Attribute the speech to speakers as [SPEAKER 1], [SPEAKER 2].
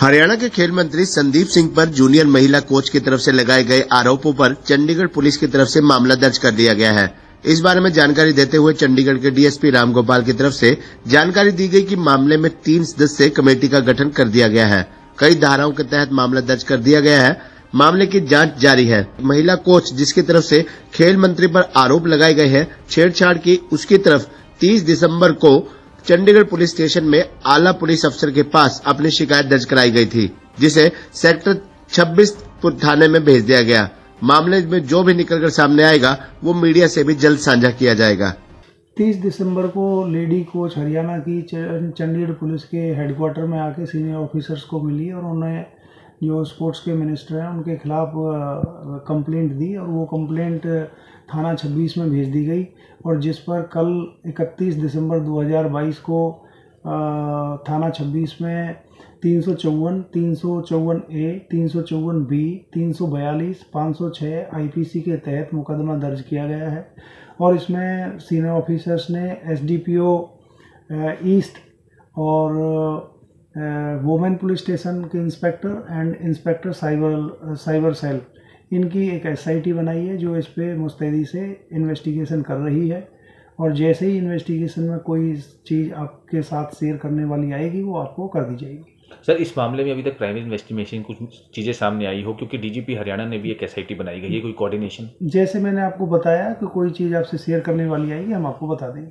[SPEAKER 1] हरियाणा के खेल मंत्री संदीप सिंह पर जूनियर महिला कोच की तरफ़ से लगाए गए आरोपों पर चंडीगढ़ पुलिस की तरफ़ से मामला दर्ज कर दिया गया है। इस बारे में जानकारी देते हुए चंडीगढ़ के डीएसपी रामगोपाल की तरफ़ से जानकारी दी गई कि मामले में तीन सदस्य कमेटी का गठन कर दिया गया है। कई धाराओं के तहत मामला दर्ज कर दिया गया है। मामले की जाँच जारी है। महिला कोच जिसकी तरफ़ से खेल मंत्री पर आरोप लगाए गए हैं, छेड़छाड़ की उसकी तरफ़ 30 दिसंबर को चंडीगढ़ पुलिस स्टेशन में आला पुलिस अफसर के पास अपनी शिकायत दर्ज कराई गई थी, जिसे सेक्टर 26 थाने में भेज दिया गया। मामले में जो भी निकलकर सामने आएगा, वो मीडिया से भी जल्द साझा किया जाएगा।
[SPEAKER 2] 30 दिसंबर को लेडी कोच हरियाणा की चंडीगढ़ पुलिस के हेडक्वार्टर में आके सीनियर ऑफिसर्स को मिली और उन्होंने जो स्पोर्ट्स के मिनिस्टर हैं, उनके खिलाफ कंप्लेंट दी और वो कंप्लेंट थाना 26 में भेज दी गई और जिस पर कल 31 दिसंबर 2022 को थाना 26 में तीन सौ चौवन, तीन सौ चौवन ए, तीन सौ चौवन बी, तीन सौ बयालीस, पाँच सौ छः आई के तहत मुकदमा दर्ज किया गया है और इसमें सीनियर ऑफिसर्स ने S D P O east और वुमेन पुलिस स्टेशन के inspector and inspector cyber cyber cell इनकी एक एसआईटी बनाई है जो इस पर मुस्तैदी से इन्वेस्टिगेशन कर रही है। और जैसे ही इन्वेस्टिगेशन में कोई चीज़ आपके साथ शेयर करने वाली आएगी वो आपको कर दी जाएगी।
[SPEAKER 3] सर इस मामले में अभी तक प्राइमरी इन्वेस्टिगेशन कुछ चीज़ें सामने आई हो क्योंकि डीजीपी हरियाणा ने भी एक एसआईटी बनाई गई है कोई कोऑर्डिनेशन
[SPEAKER 2] जैसे मैंने आपको बताया कि कोई चीज़ आपसे शेयर करने वाली आएगी हम आपको बता देंगे।